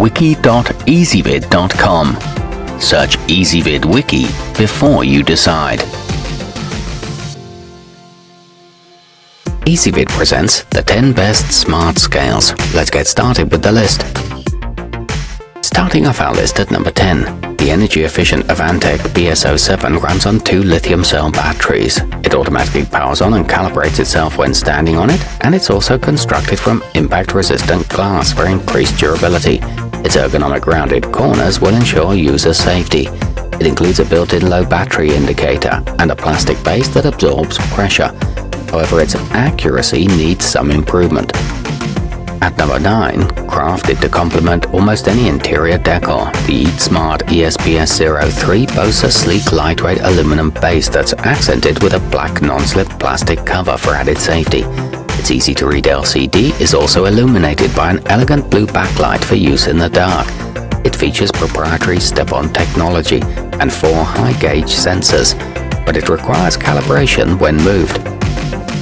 wiki.ezvid.com. Search Ezvid Wiki before you decide. Ezvid presents the 10 best smart scales. Let's get started with the list. Starting off our list at number 10, the energy efficient Avantek BS07 runs on two lithium cell batteries. It automatically powers on and calibrates itself when standing on it, and it's also constructed from impact resistant glass for increased durability. Its ergonomic rounded corners will ensure user safety. It includes a built-in low battery indicator and a plastic base that absorbs pressure. However, its accuracy needs some improvement. At number 9, crafted to complement almost any interior decor, the Eat Smart ESBS03 boasts a sleek lightweight aluminum base that's accented with a black non-slip plastic cover for added safety. Its easy-to-read LCD is also illuminated by an elegant blue backlight for use in the dark. It features proprietary step-on technology and four high-gauge sensors, but it requires calibration when moved.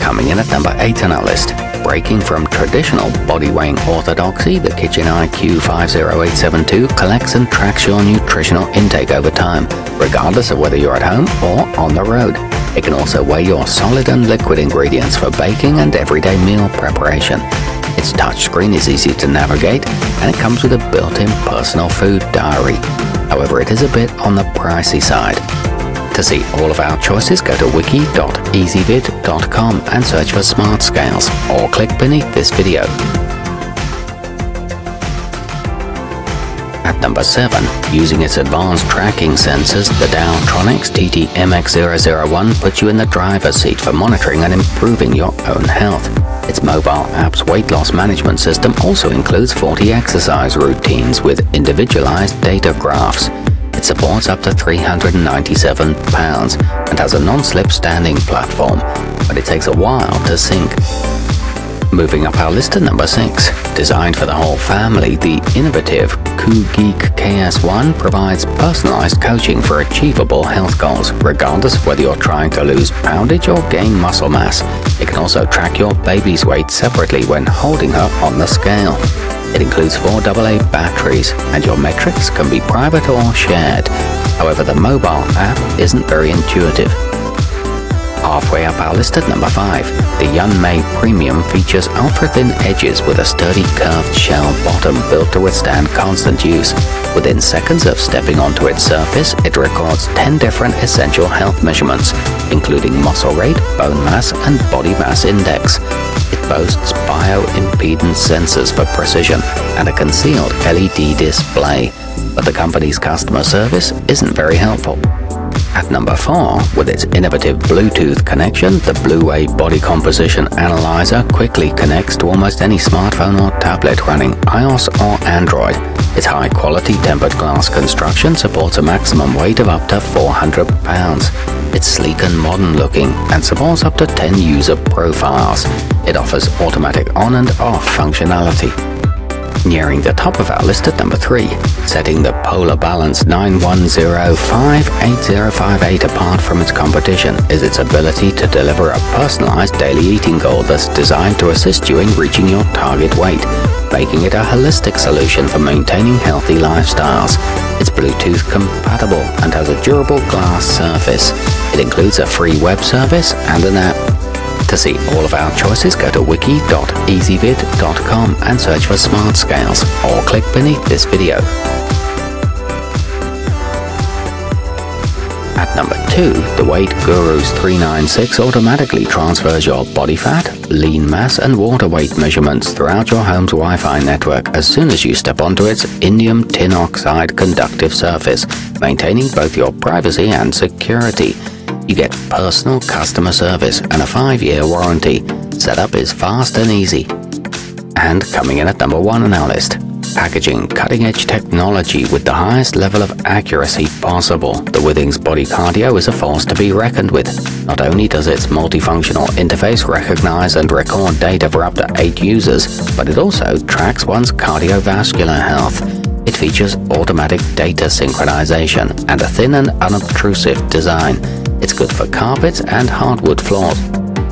Coming in at number 8 on our list, breaking from traditional body weighing orthodoxy, the Kitchen IQ 50872 collects and tracks your nutritional intake over time, regardless of whether you're at home or on the road. It can also weigh your solid and liquid ingredients for baking and everyday meal preparation. Its touchscreen is easy to navigate and it comes with a built-in personal food diary. However, it is a bit on the pricey side. To see all of our choices, go to wiki.ezvid.com and search for Smart Scales or click beneath this video. At number 7, using its advanced tracking sensors, the TaoTronics TT-MX001 puts you in the driver's seat for monitoring and improving your own health. Its mobile app's weight loss management system also includes 40 exercise routines with individualized data graphs. It supports up to 397 pounds and has a non-slip standing platform, but it takes a while to sync. Moving up our list to number 6. Designed for the whole family, the innovative Koogeek KS1 provides personalized coaching for achievable health goals, regardless of whether you're trying to lose poundage or gain muscle mass. It can also track your baby's weight separately when holding her on the scale. It includes four AA batteries, and your metrics can be private or shared. However, the mobile app isn't very intuitive. Halfway up our list at number 5, the Yunmai Premium features ultra-thin edges with a sturdy curved shell bottom built to withstand constant use. Within seconds of stepping onto its surface, it records 10 different essential health measurements, including muscle rate, bone mass, and body mass index. It boasts bioimpedance sensors for precision and a concealed LED display, but the company's customer service isn't very helpful. At number 4, with its innovative Bluetooth connection, the BlueWeigh Body Composition Analyzer quickly connects to almost any smartphone or tablet running iOS or Android. Its high-quality tempered glass construction supports a maximum weight of up to 400 pounds. It's sleek and modern looking and supports up to 10 user profiles. It offers automatic on and off functionality. Nearing the top of our list at number 3, setting the Polar Balance 91058058 apart from its competition is its ability to deliver a personalized daily eating goal that's designed to assist you in reaching your target weight, making it a holistic solution for maintaining healthy lifestyles. It's Bluetooth compatible and has a durable glass surface. It includes a free web service and an app to see all of our choices, go to wiki.ezvid.com and search for Smart Scales or click beneath this video. At number 2, the Weight Gurus 396 automatically transfers your body fat, lean mass and water weight measurements throughout your home's Wi-Fi network as soon as you step onto its indium tin oxide conductive surface, maintaining both your privacy and security. You get personal customer service and a 5-year warranty. Setup is fast and easy. And coming in at number 1 on our list, packaging cutting-edge technology with the highest level of accuracy possible. The Withings Body Cardio is a force to be reckoned with. Not only does its multifunctional interface recognize and record data for up to 8 users, but it also tracks one's cardiovascular health. It features automatic data synchronization and a thin and unobtrusive design. It's good for carpets and hardwood floors.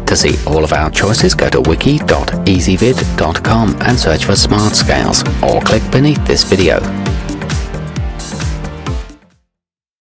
To see all of our choices, go to wiki.ezvid.com and search for Smart Scales or click beneath this video.